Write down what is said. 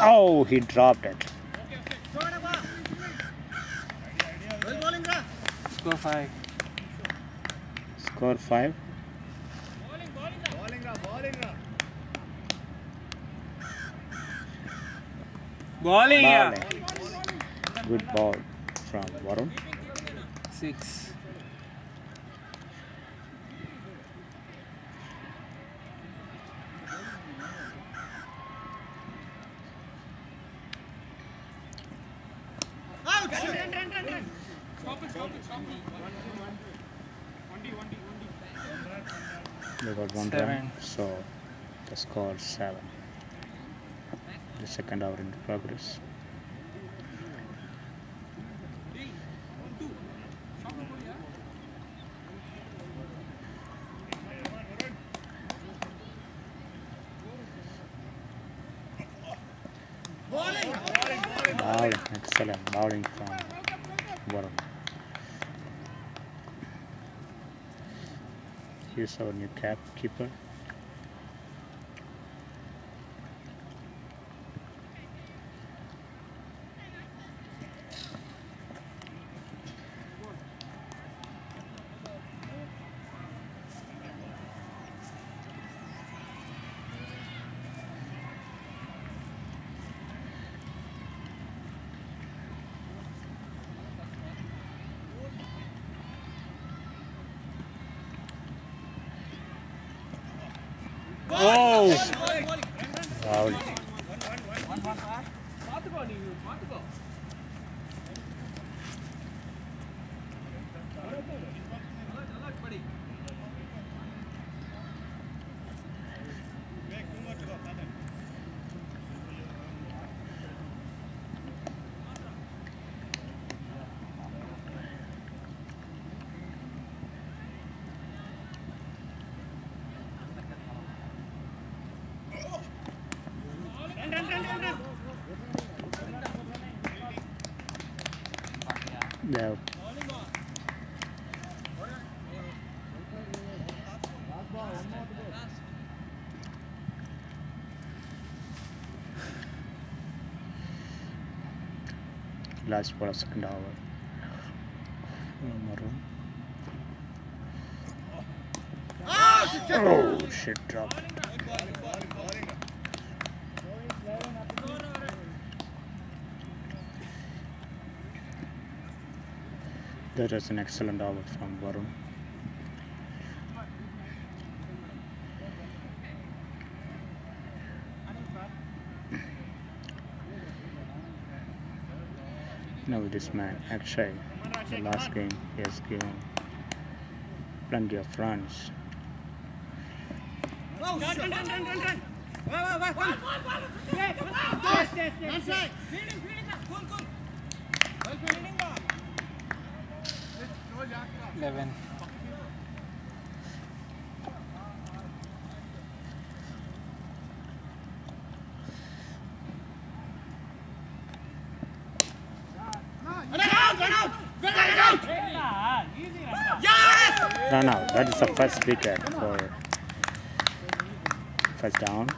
Oh, he dropped it. Score five. Score five. Bowling. yeah. Bowling. Good ball from Varun. Six. They got one Seven. run, so the score is seven. The second hour in progress. Bowling, excellent bowling from Varun. Here's our new cap keeper. Oh! Bowling. Have last for a second hour. Maroon. Oh shit dropped. That is an excellent over from Varun. Now this man, Akshay, the last game he has given plenty of runs. Eleven. Run out. That is the first wicket for first down.